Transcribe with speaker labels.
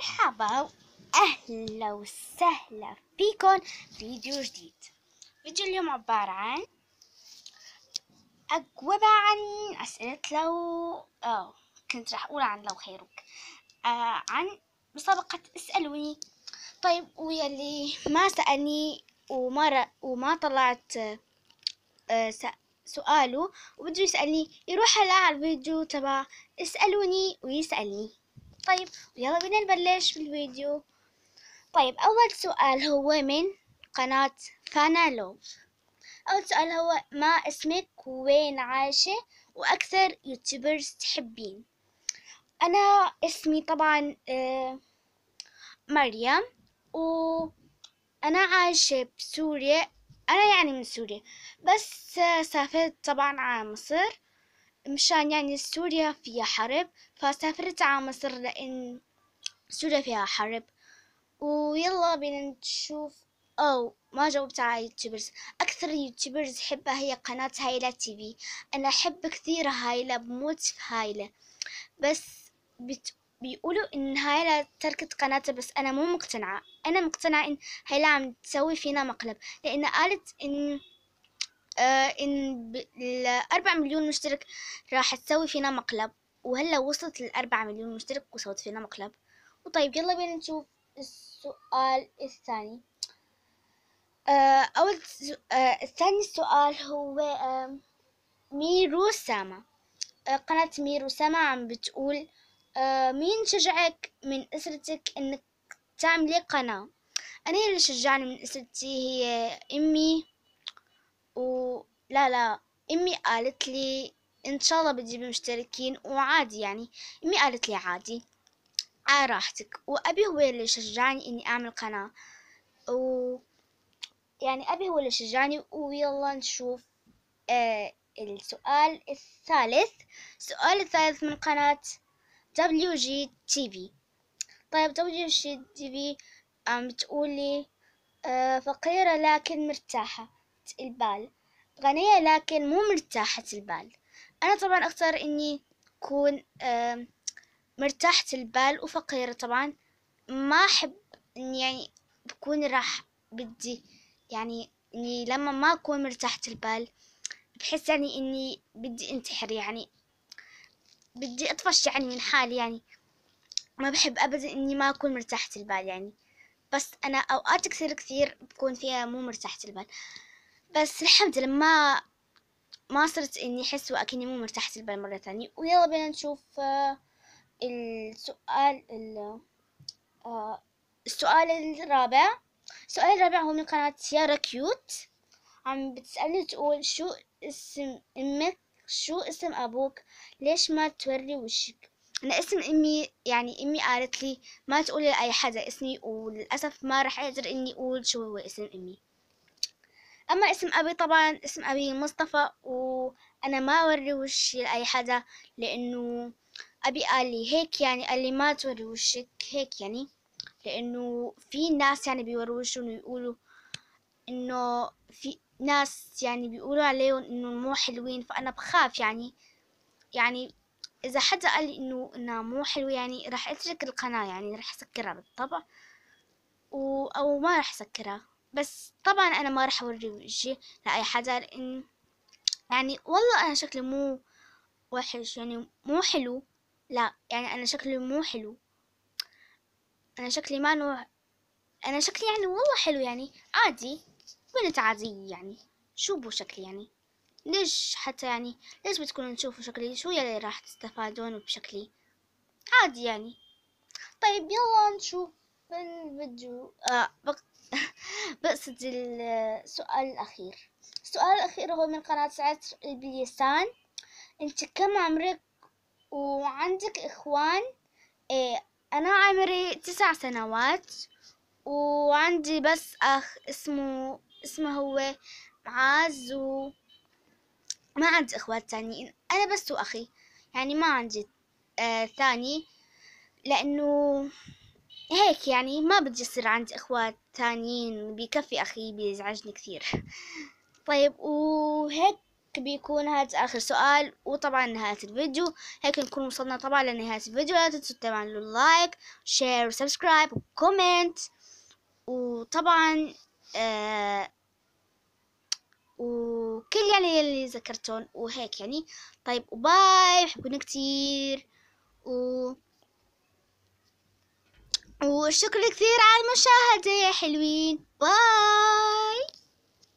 Speaker 1: مرحبا أهلا وسهلا فيكم فيديو جديد. فيديو اليوم عبارة عن أجوبة عن أسئلة لو أو كنت راح أقول عن لو خيرك. آه عن مسابقة اسألوني. طيب ويلي ما سألني وما. وما طلعت آه سؤاله وبده يسألني يروح على الفيديو تبع اسألوني ويسألني. طيب يلا بينا نبلش بالفيديو. طيب أول سؤال هو من قناة فانا لوف أول سؤال هو ما اسمك وين عايشة وأكثر يوتيوبرز تحبين؟ أنا اسمي طبعا آه، مريم وأنا عايشة بسوريا. أنا يعني من سوريا بس سافرت طبعا على مصر. مشان يعني سوريا فيها حرب فسافرت على مصر لأن سوريا فيها حرب. ويلا بينا نشوف. أو ما جاوبت على YouTubers. أكثر YouTubers أحبها هي قناة هايلة تي في. أنا أحب كثير هايلة بموت في هايلة. بس بت... بيقولوا إن هايلة تركت قناتها بس أنا مو مقتنعة. أنا مقتنعة إن هايلة عم تسوي فينا مقلب. لأن قالت إن إن الأربع مليون مشترك راح تسوي فينا مقلب. وهلا وصلت للأربعة مليون مشترك وسوت فينا مقلب. وطيب يلا بينا نشوف السؤال الثاني. آه أول آه الثاني السؤال هو آه ميرو ساما. آه قناة ميرو ساما عم بتقول آه مين شجعك من أسرتك إنك تعملي قناة؟ أنا اللي شجعني من أسرتي هي أمي. ولا لا أمي قالت لي إن شاء الله بتجيبي مشتركين وعادي يعني. أمي قالت لي عادي. على راحتك. وأبي هو اللي شجعني إني أعمل قناة. و يعني أبي هو اللي شجعني. ويلا نشوف آه السؤال الثالث. السؤال الثالث من قناة WG TV طيب WG TV عم بتقولي آه فقيرة لكن مرتاحة. البال. غنية لكن مو مرتاحة البال. أنا طبعا أختار إني أكون مرتاحة البال وفقيرة طبعا. ما أحب إني يعني بكون راح بدي يعني إني لما ما أكون مرتاحة البال بحس يعني إني بدي انتحر يعني بدي أطفش يعني من حالي يعني. ما بحب أبدا إني ما أكون مرتاحة البال يعني. بس أنا أوقات كثير كثير بكون فيها مو مرتاحة البال. بس الحمد لله ما ما صرت إني أحس وأكني مو مرتاحة البال مرة ثانية. ويلا بينا نشوف آه السؤال آه السؤال الرابع. السؤال الرابع هو من قناة سارة كيوت. عم بتسألني تقول شو اسم أمك؟ شو اسم أبوك؟ ليش ما توري وشك؟ أنا اسم أمي يعني أمي قالت لي ما تقولي لأي حدا اسمي وللأسف ما رح أقدر إني أقول شو هو اسم أمي. أما اسم أبي طبعا اسم أبي مصطفى وأنا ما أوري وشي لأي حدا لأنه أبي قال لي هيك يعني قال لي ما توري وشك هيك يعني لأنه في ناس يعني بيوروا وشهم ويقولوا إنه في ناس يعني بيقولوا عليهم إنه مو حلوين فأنا بخاف يعني. يعني إذا حدا قال لي إنه إنها مو حلوة يعني راح أترك القناة يعني راح أسكرها بالطبع و أو ما راح أسكرها. بس طبعا أنا ما راح أوري وجهي لأي حدا لأن يعني والله أنا شكلي مو وحش يعني مو حلو. لا يعني أنا شكلي مو حلو. أنا شكلي ما نوع أنا شكلي يعني والله حلو يعني عادي. بنت عادية يعني؟ شو بو شكلي يعني؟ ليش حتى يعني ليش بتكونوا تشوفوا شكلي؟ شو يلي راح تستفادون بشكلي؟ عادي يعني. طيب يلا نشوف الفيديو آه بق... بقصد السؤال الأخير. السؤال الأخير هو من قناة سعد البليسان أنت كم عمرك؟ وعندك إخوان؟ إيه أنا عمري تسع سنوات. وعندي بس أخ اسمه اسمه هو معاذ و ما عندي إخوات تانيين أنا بس وأخي. يعني ما عندي آه ثاني. لأنه هيك يعني ما بدي يصير عندي إخوات تانيين بكفي أخي بيزعجني كثير. طيب وهيك بيكون هذا آخر سؤال. وطبعا نهاية الفيديو هيك نكون وصلنا طبعا لنهاية الفيديو. لا تنسوا تعملوا like share و subscribe و comment وطبعا آه وكل يعني اللي ذكرتون وهيك يعني. طيب و bye بحبكم كتير و وشكرا كثير على المشاهدة يا حلوين. bye.